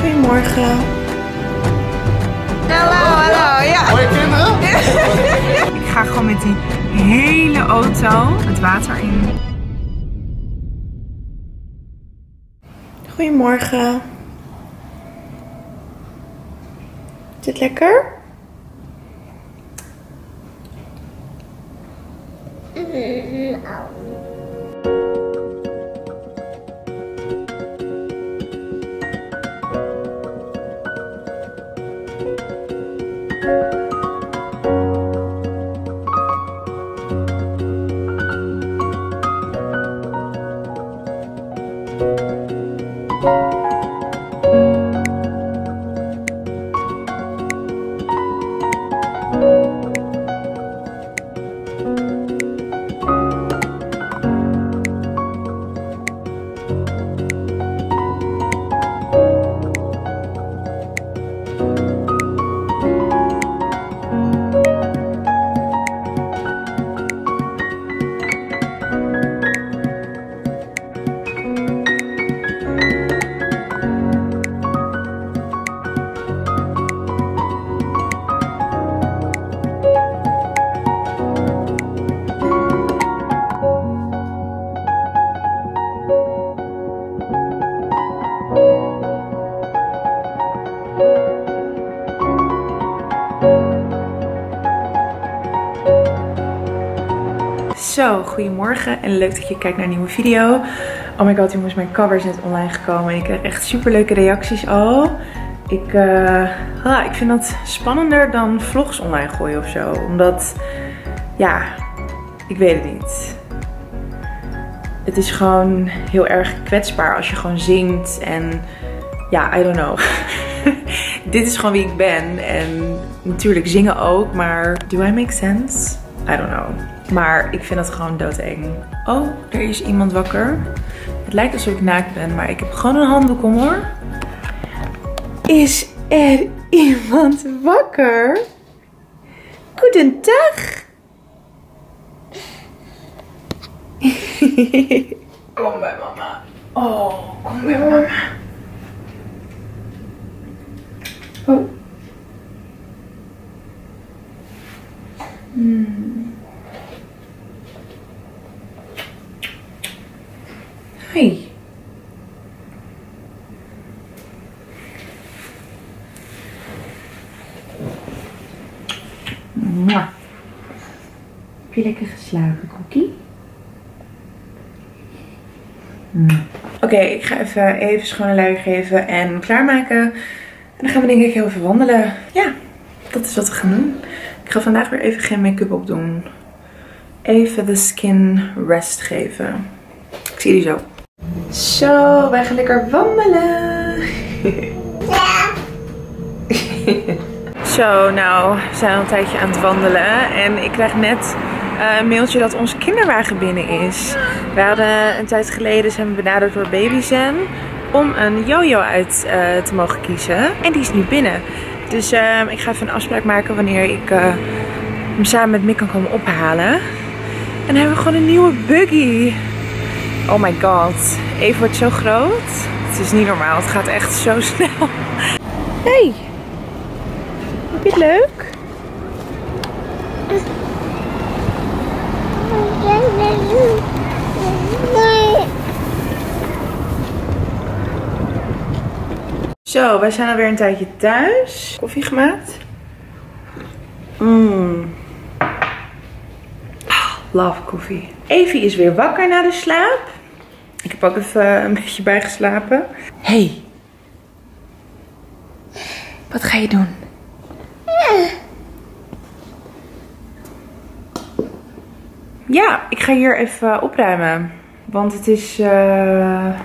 Goedemorgen. Hallo, hallo, ja. Mooie kinderen? Ik ga gewoon met die hele auto het water in. Goedemorgen. Is het lekker? Goedemorgen en leuk dat je kijkt naar een nieuwe video. Oh my god jongens, mijn cover is net online gekomen en ik krijg echt super leuke reacties al. Ik, ah, ik vind dat spannender dan vlogs online gooien of zo. Omdat, ja, ik weet het niet. Het is gewoon heel erg kwetsbaar als je gewoon zingt en ja, I don't know. Dit is gewoon wie ik ben en natuurlijk zingen ook, maar do I make sense? I don't know. Maar ik vind dat gewoon doodeng. Oh, er is iemand wakker. Het lijkt alsof ik naakt ben, maar ik heb gewoon een handdoek om hoor. Is er iemand wakker? Goedendag. kom bij mama. Oh, kom bij mama. Heb je lekker geslapen, Cookie? Mm. Oké, ik ga even, even schone lui geven en klaarmaken. En dan gaan we denk ik heel even wandelen. Ja, dat is wat we gaan doen. Ik ga vandaag weer even geen make-up op doen. Even de skin rest geven. Ik zie jullie zo. Zo, wij gaan lekker wandelen. Ja. zo, nou, we zijn al een tijdje aan het wandelen. En ik krijg net uh, een mailtje dat onze kinderwagen binnen is. We hadden een tijd geleden zijn we benaderd door Babyzen om een jojo uit uh, te mogen kiezen. En die is nu binnen. Dus uh, ik ga even een afspraak maken wanneer ik hem samen met Mick kan komen ophalen. En dan hebben we gewoon een nieuwe buggy. Oh my god. Even wordt zo groot. Het is niet normaal. Het gaat echt zo snel. Hey. Heb je het leuk? Zo, wij zijn alweer een tijdje thuis. Koffie gemaakt. Mmm. love koffie. Evie is weer wakker na de slaap. Ik heb ook even een beetje bijgeslapen. Hey. Wat ga je doen? Ja, ik ga hier even opruimen. Want het is... Uh...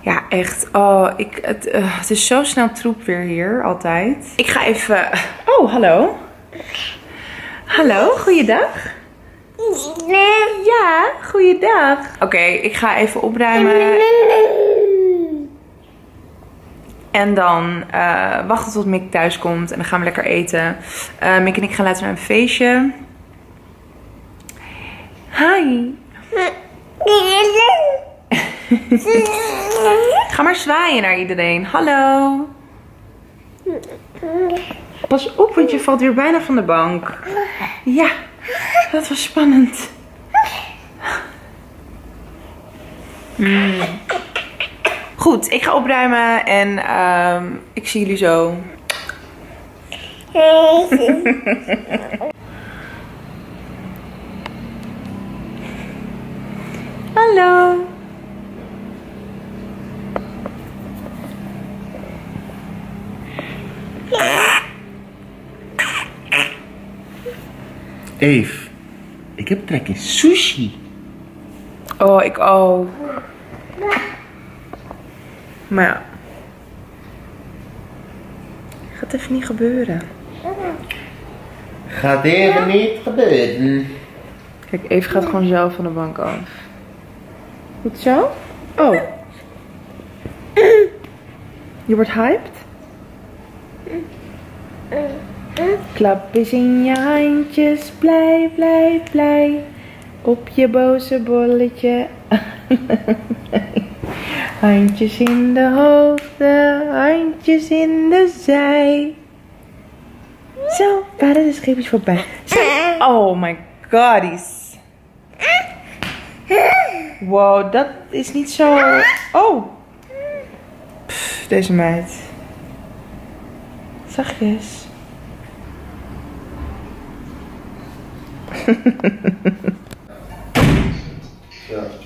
Ja, echt. Oh, ik, het, uh, het is zo snel troep weer hier, altijd. Ik ga even... Oh, hallo. Hallo, goeiedag. Oké, ik ga even opruimen. En dan uh, wachten tot Mick thuis komt. En dan gaan we lekker eten. Uh, Mick en ik gaan later naar een feestje. Hi. Ga maar zwaaien naar iedereen. Hallo. Pas op, want je valt weer bijna van de bank. Ja, dat was spannend. Mm. Goed, ik ga opruimen en ehm, ik zie jullie zo. Hallo. Eve, ik heb trek in sushi. Oh, ik ook. Maar ja. Gaat even niet gebeuren. Gaat even niet gebeuren. Kijk, Eve gaat gewoon zelf van de bank af. Goed zo? Oh. Je wordt hyped? Klap eens in je handjes, blij, blij, blij. Op je boze bolletje. handjes in de hoogte, handjes in de zij. Zo, waren de scheepjes voorbij. Zo. Oh my goddies. Wow, dat is niet zo... Oh. Pff, deze meid. Zachtjes. Zo,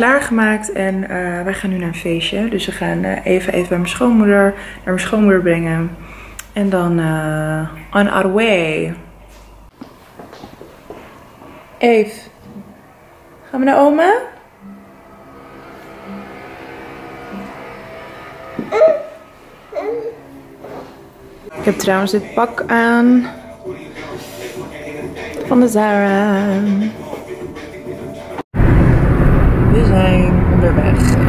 klaargemaakt en eh, wij gaan nu naar een feestje. Dus we gaan eh, even, even bij mijn schoonmoeder, naar mijn schoonmoeder brengen. En dan eh, on our way. Eve, gaan we naar oma? Ik heb trouwens dit pak aan. Van de Zara. We zijn onderweg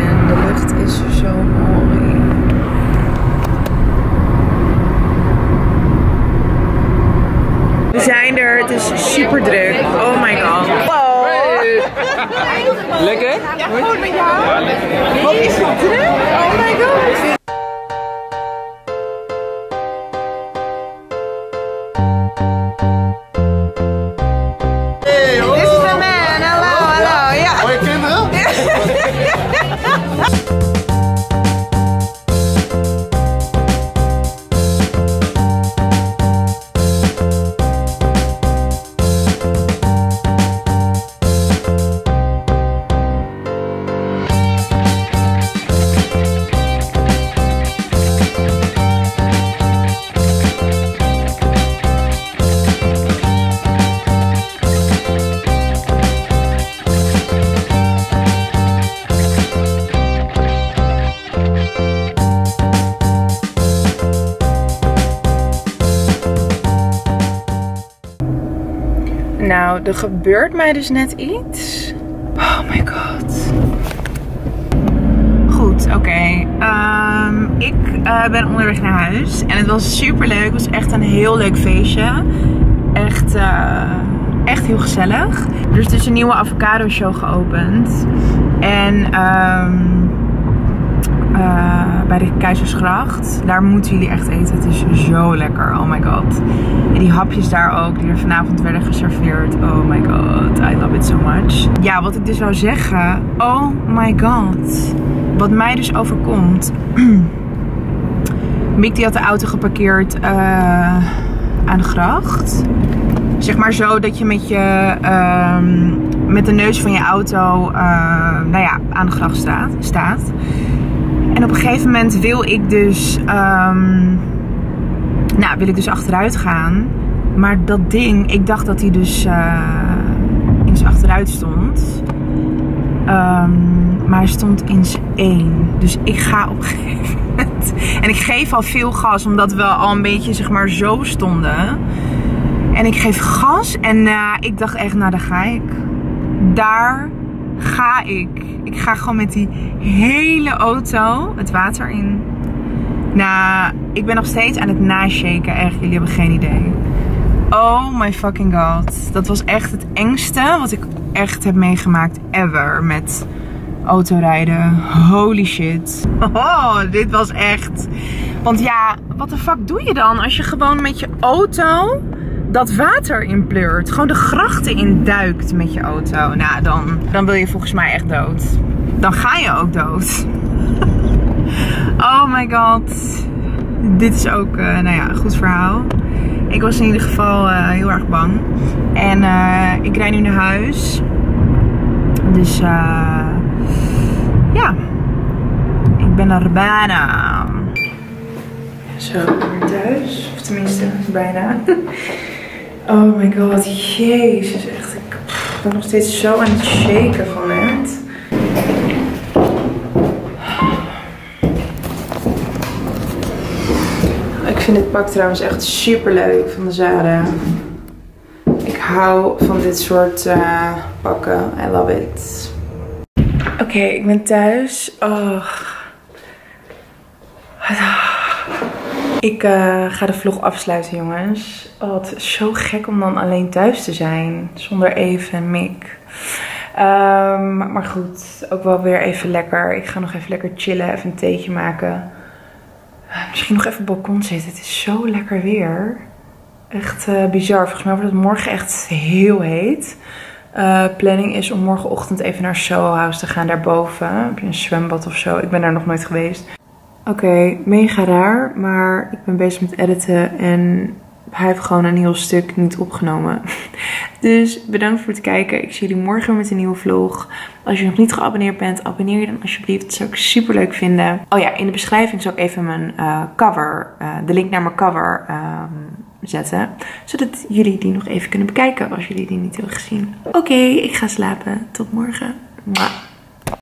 Nou, er gebeurt mij dus net iets. Oh my god. Goed, oké. Ehm, ik eh, ben onderweg naar huis. En het was super leuk. Het was echt een heel leuk feestje. Echt, eh, echt heel gezellig. Er is dus een nieuwe avocado show geopend. En ehm, eh, bij de Keizersgracht. Daar moeten jullie echt eten. Het is zo lekker. Oh my god. En die hapjes daar ook, die er vanavond werden geserveerd. Oh my god. I love it so much. Ja, wat ik dus zou zeggen. Oh my god. Wat mij dus overkomt. Mick die had de auto geparkeerd eh, aan de gracht. Zeg maar zo dat je met je ehm, met de neus van je auto eh, nou ja, aan de gracht staat. staat. Op een gegeven moment wil ik dus, ehm, nou, wil ik dus achteruit gaan. Maar dat ding, ik dacht dat hij dus eh, in zijn achteruit stond. Ehm, maar hij stond in zijn één. Dus ik ga op gegeven. En ik geef al veel gas, omdat we al een beetje zeg maar zo stonden. En ik geef gas en eh, ik dacht echt, nou daar ga ik. Daar ga ik. Ik ga gewoon met die hele auto het water in. Nou, ik ben nog steeds aan het nashaken. Echt, jullie hebben geen idee. Oh my fucking god. Dat was echt het engste wat ik echt heb meegemaakt ever met autorijden. Holy shit. Oh, dit was echt. Want ja, wat de fuck doe je dan als je gewoon met je auto dat water inpleurt. Gewoon de grachten induikt met je auto. Nou, dan, dan wil je volgens mij echt dood. Dan ga je ook dood. oh my god. Dit is ook, uh, nou ja, een goed verhaal. Ik was in ieder geval uh, heel erg bang. En uh, ik rijd nu naar huis. Dus ja. Ik ben er bijna. Zo, weer thuis. Of tenminste, bijna. Oh my god, jezus, echt. Ik ben nog steeds zo aan het shaken van net. Ik vind dit pak trouwens echt super leuk van de Zara. Ik hou van dit soort uh, pakken. I love it. Oké, ik ben thuis. Oh. Ik uh, ga de vlog afsluiten, jongens. Is zo gek om dan alleen thuis te zijn. Zonder even en Mick. Um, maar goed, ook wel weer even lekker. Ik ga nog even lekker chillen, even een theetje maken. Uh, misschien nog even op het balkon zitten. Het is zo lekker weer. Echt uh, bizar. Volgens mij wordt het morgen echt heel heet. planning is om morgenochtend even naar Soho House te gaan daarboven. Heb je een zwembad of zo? Ik ben daar nog nooit geweest. Oké, mega raar, maar ik ben bezig met editen en hij heeft gewoon een heel stuk niet opgenomen. Dus bedankt voor het kijken. Ik zie jullie morgen met een nieuwe vlog. Als je nog niet geabonneerd bent, abonneer je dan alsjeblieft. Dat zou ik super leuk vinden. Oh ja, in de beschrijving zal ik even mijn uh, cover, uh, de link naar mijn cover um, zetten. Zodat jullie die nog even kunnen bekijken als jullie die niet hebben gezien. Oké, ik ga slapen. Tot morgen. Mwah.